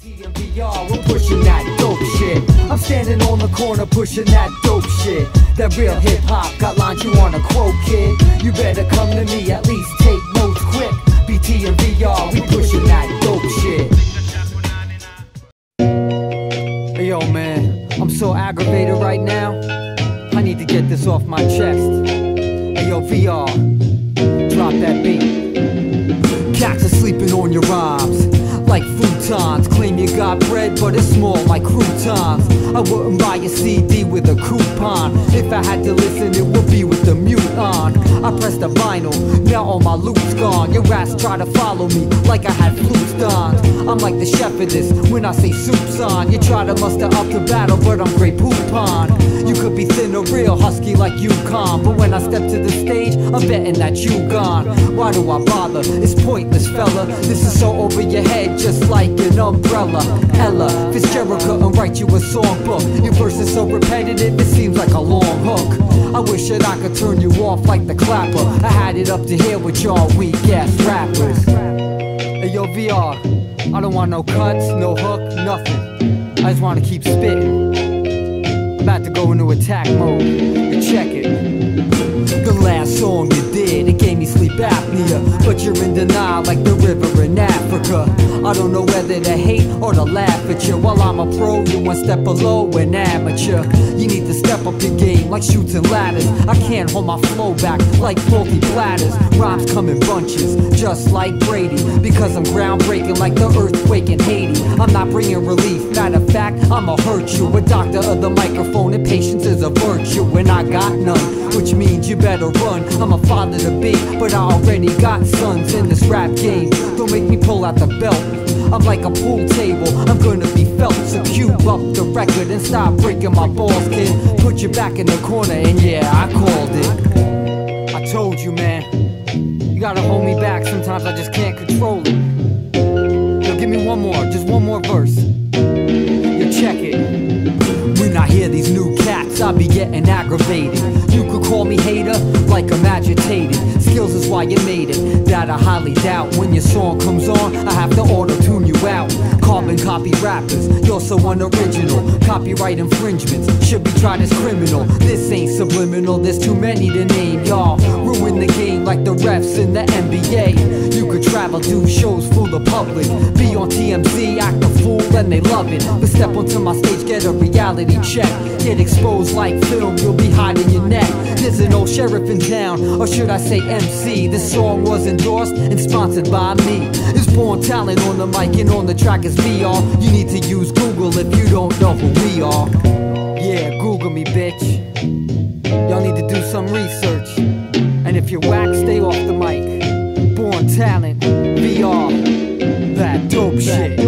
TMVR, we're pushing that dope shit. I'm standing on the corner pushing that dope shit. That real hip hop got lines you wanna quote, kid. You better come to me, at least take notes quick. BT and VR, we pushing that dope shit. Hey yo, man, I'm so aggravated right now. I need to get this off my chest. Hey yo, VR, drop that beat. Cats are sleeping on your rhymes like futons. Got bread, but it's small like croutons. I wouldn't buy a CD with a coupon. If I had to listen, it would be with the mute on. I pressed the vinyl, now all my loot's gone. Your ass try to follow me like I had flutes donned. I'm like the shepherdess when I say soup's on. You try to muster up to battle, but I'm Grey Poupon. You could be thin or real husky like Yukon, but when I step to the stage, I'm betting that you gone. Why do I bother? It's pointless, fella. This is so over your head, just like an umbrella. Ella Fitzgerald couldn't write you a songbook. Your verse is so repetitive, it seems like a long hook. I wish that I could turn you off like the clapper. I had it up to here with y'all weak ass rappers. Hey yo, VR, I don't want no cuts, no hook, nothing. I just wanna keep spitting. I'm about to go into attack mode. You check it. The last song you did, it gave me sleep apnea. But you're in denial like the river in Africa. I don't know whether to hate or to laugh at you. While I'm a pro, you're one step below an amateur. You need to step up your game like Chutes and Ladders. I can't hold my flow back like faulty platters. Rhymes come in bunches, just like Brady. Because I'm groundbreaking like the earthquake in Haiti. I'm not bringing relief, matter of fact, I'ma hurt you. A doctor of the microphone and patience is a virtue, and I got none. Which means you better run. I'm a father to be, but I already got sons in this rap game. Make me pull out the belt. I'm like a pool table, I'm gonna be felt. So cue up the record and stop breaking my balls, kid. Put you back in the corner, and yeah, I called it. I told you, man. You gotta hold me back, sometimes I just can't control it. Yo, give me one more, just one more verse. I be getting aggravated. You could call me hater, like I'm agitated. Skills is why you made it, that I highly doubt. When your song comes on, I have to out. Copy rappers, you're so unoriginal. Copyright infringements should be tried as criminal. This ain't subliminal, there's too many to name. Y'all ruin the game like the refs in the NBA. You could travel, do shows, fool the public. Be on TMZ, act a fool, and they love it. But step onto my stage, get a reality check. Get exposed like film, you'll be hiding your neck. There's an old sheriff in town, or should I say MC? This song was endorsed and sponsored by me. It's born talent on the mic and on the track is VR. You need to use Google if you don't know who we are. Yeah, Google me, bitch. Y'all need to do some research. And if you're whack, stay off the mic. Born talent, VR, that dope shit.